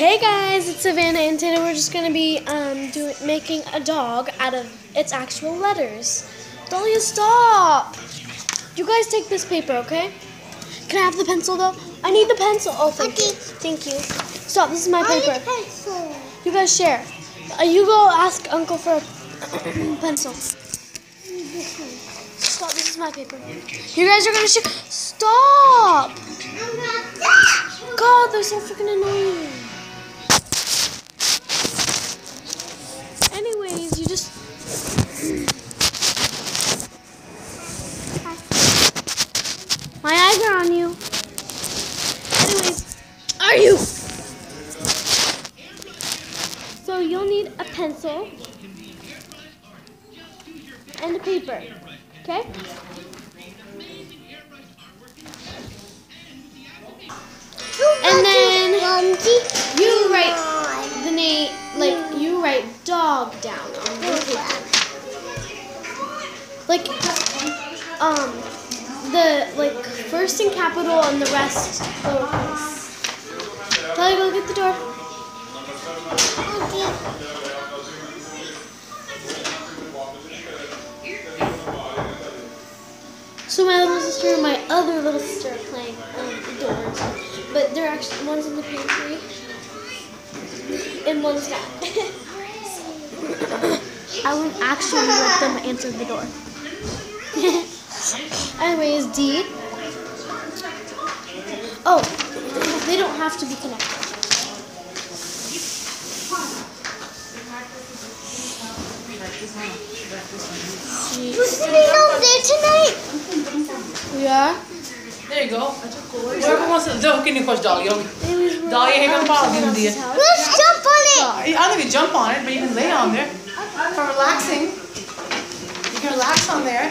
Hey guys, it's Savanna, and today we're just gonna be um doing making a dog out of its actual letters. Dahlia, stop! You guys take this paper, okay? Can I have the pencil though? I need the pencil. Oh, thank you. Thank you. Stop. This is my paper. pencil. You guys share. Uh, you go ask Uncle for a pencil. Stop. This is my paper. You guys are gonna share. Stop! God, they're so freaking annoying. Okay? And then you write the name, like you write dog down on your paper. Like, um, the like first in capital and the rest lowercase. Tell go get the door. So my little sister and my other little sister are playing um, the doors, but they're actually one's in the pantry and one's not. I would actually let them answer the door. Anyways, D. Oh, they don't have to be connected. G. You sitting over there tonight? Yeah. There you go. Whoever wants to jump, can you push Dolly? Dolly, hang on, ball, give me Let's jump on it. I don't think you jump on it, but you can lay on there for relaxing. You can relax on there.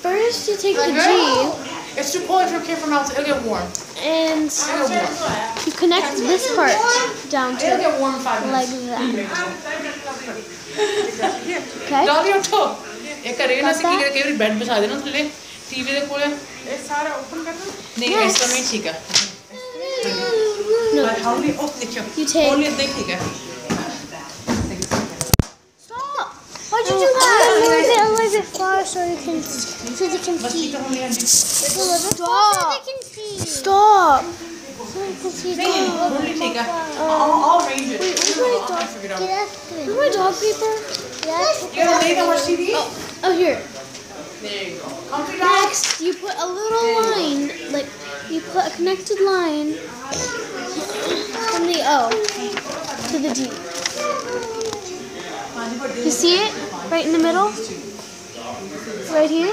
First, you take the G. It's to pull it from here careful not. It'll get warm. And you connect this part down to It'll get warm five minutes. Like that. okay. Dolly, उठो. ये करेगी ना सिक्की के केवल bed पे साधे Tira depois. Sara, open that one? Nee, yes. esta niet chica. No. But how many? Oh, Nikki. You take. Only they chica. Stop! Why'd you do that? I'm going it a little bit far so you can, so they can see. Stop! Stop! So they can see. Oh, oh, only I'll oh, arrange it. Where's my dog paper? Yes. You gotta make how much TV? Oh here. There you go. Comfy dog. Next, you put a little line, like, you put a connected line from the O to the D. You see it? Right in the middle? Right here?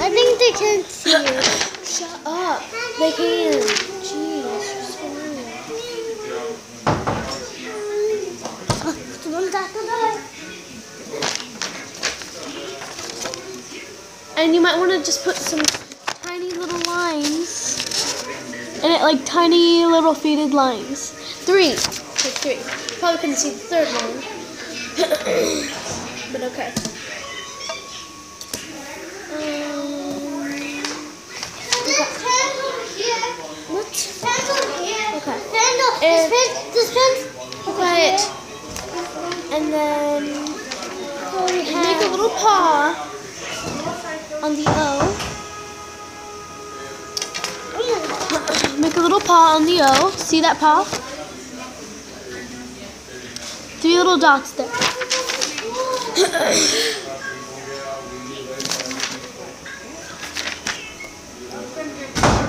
I think they can see it. Shut up. They can. And you might want to just put some tiny little lines in it, like tiny little faded lines. Three. Three. Probably couldn't see the third one. but okay. Um, what? Okay. Quiet. And then make a little paw on the O. Make a little paw on the O. See that paw? Three little dots there.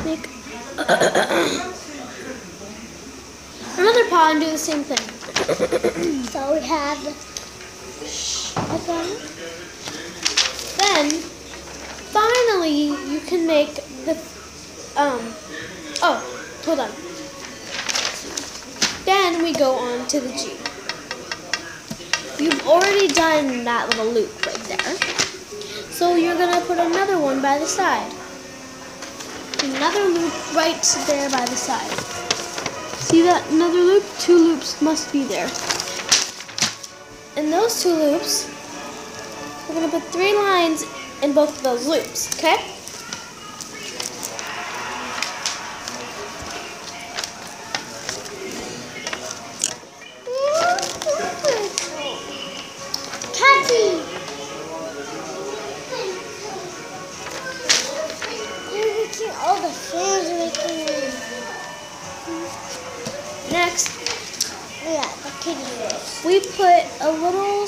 Make another paw and do the same thing. So we have. Okay. Then, finally, you can make the, um, oh, hold on. Then we go on to the G. You've already done that little loop right there. So you're gonna put another one by the side. Another loop right there by the side. See that another loop? Two loops must be there. In those two loops, we're going to put three lines in both those loops, okay? all the we Next, yeah, kitty We put a little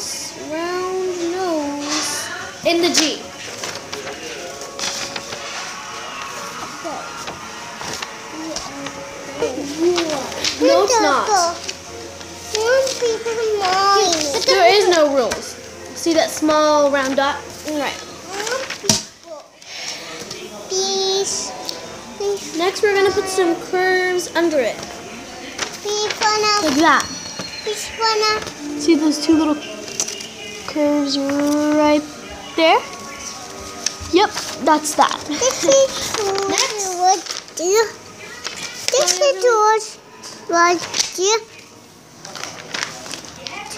round nose in the Jeep. No, it's not. There is no rules. See that small round dot? Right. Next, we're gonna put some curves under it, like that. See those two little curves right there? Yep, that's that. This is what do. This is what what do.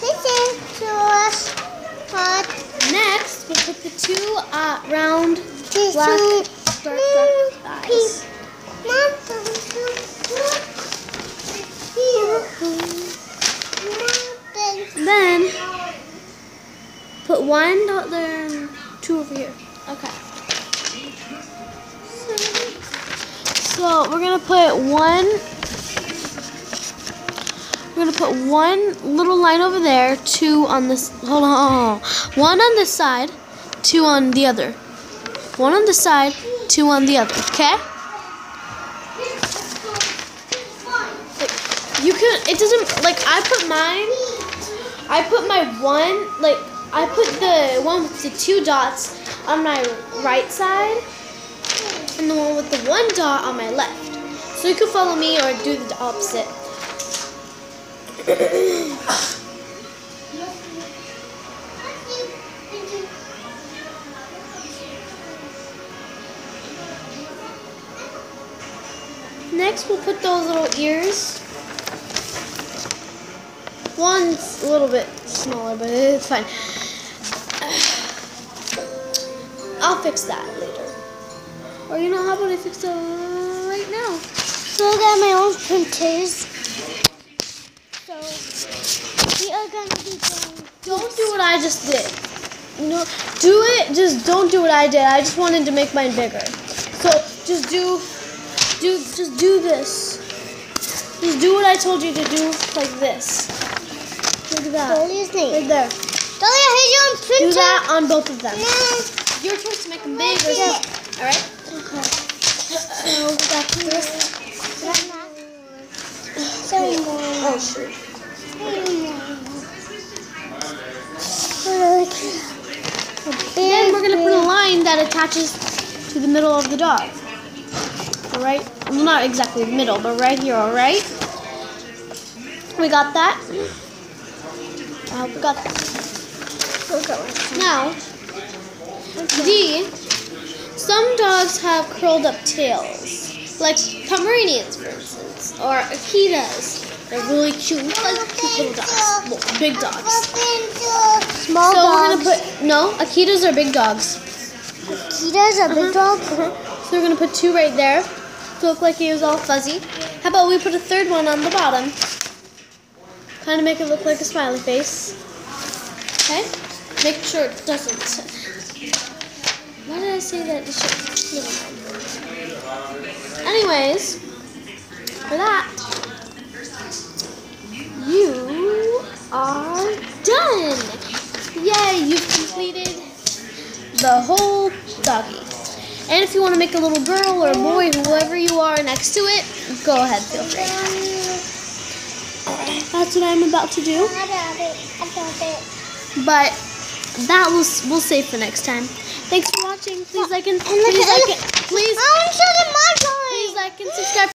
This is what what Next, we'll put the two uh, round this black dark, dark eyes. Then, put one dot there and two over here. So, we're gonna put one, we're gonna put one little line over there, two on this, hold on, one on this side, two on the other. One on the side, two on the other, okay? You can, it doesn't, like, I put mine, I put my one, like, I put the one with the two dots on my right side, and the one with the one dot on my left. So you can follow me or do the opposite. Next, we'll put those little ears. One's a little bit smaller, but it's fine. I'll fix that later. Or you know, how about I fix it right now? So I got my own printers. So we are gonna be doing. Don't do what I just did. No, do it. Just don't do what I did. I just wanted to make mine bigger. So just do, do, just do this. Just do what I told you to do, like this. Look at that. Right there. Dolly, I heard you on printer. Do that on both of them. No. You're supposed to make them big or Yeah. something. All right. Okay. So we got this. Sorry, Mom. Oh shoot. Then we're gonna put a line that attaches to the middle of the dog. All right. Well, not exactly the middle, but right here. All right. We got that. I hope we got that. Now, D. Some dogs have curled up tails, like Pomeranians, for instance, or Akitas. They're really cute, like little dogs, well, big dogs. Small so dogs. we're gonna put no Akitas are big dogs. Cheetah's a big dog. Uh-huh. So we're gonna put two right there to look like he was all fuzzy. How about we put a third one on the bottom? Kind of make it look like a smiley face. Okay. Make sure it doesn't. Say that? It should, never mind. Anyways, for that, you are done. Yay! You've completed the whole doggy. And if you want to make a little girl or a boy, whoever you are next to it, go ahead, feel free. That's what I'm about to do. I got it. I got it. But that we'll, we'll save for next time. Thanks for watching. Please like and please like and please oh, I want to show them my drawing. please like and subscribe.